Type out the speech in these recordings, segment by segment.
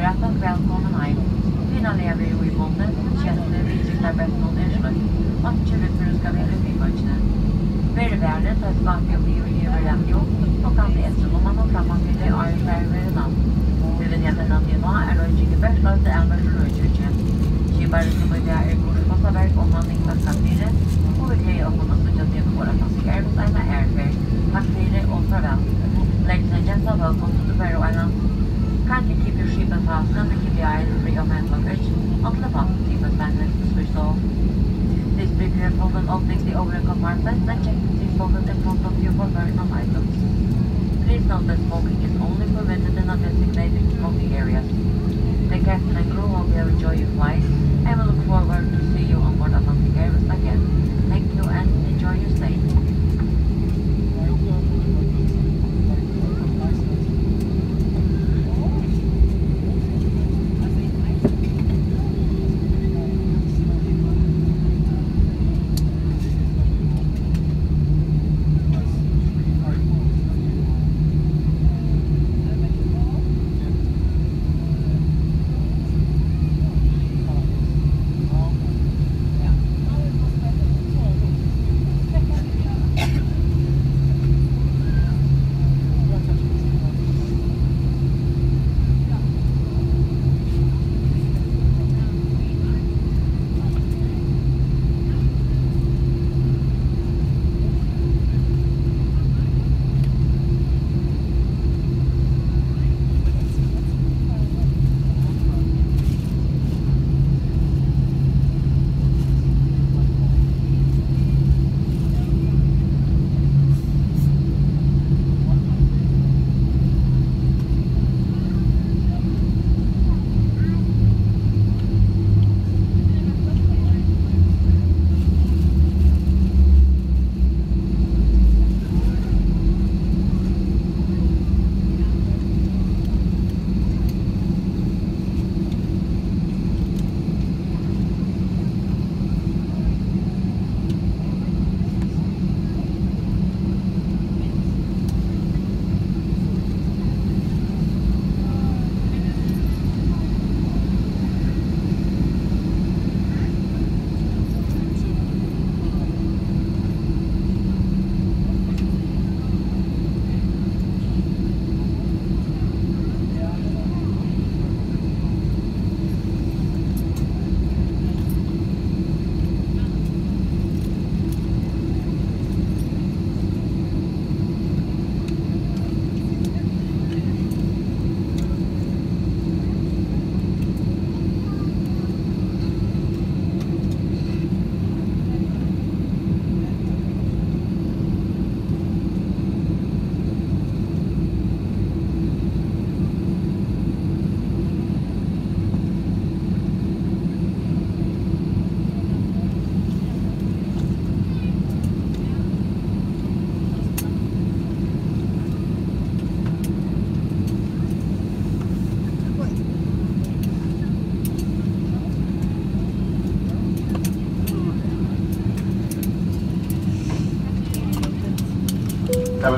hjärtat välkommen hem. Kvinnan lever ju i bonden, känner vi siktar bättre mot en slöjd. Matcher vi för att ska välja flygvagnen. Värre värre tar ett vatten och bio i radio och kan det eftersom man har framman till det är värre namn. Huvudheten av Nima är då i Kikkebergslöjd till Elmers och Röjkyrkje. Kibaren som i det är korspassarverk om man inte kan fyra och vill ge upp honom så att det går att man ska ärvs ena ärver. Tack för det och farväl. Ladies and gentlemen, welcome to the Faroe Islands. Ikke keep your ship and fast, and keep your eyes free of hand luggage, and the fast keep us bandits to switch off. Please be careful when opening the overhead compartment and check the seat pocket in front of you for personal items. Please note that smoking is only permitted in a designated smoking areas. The captain and crew hope you enjoy your flight and we look forward to see you on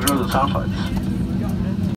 drill the sound pipes.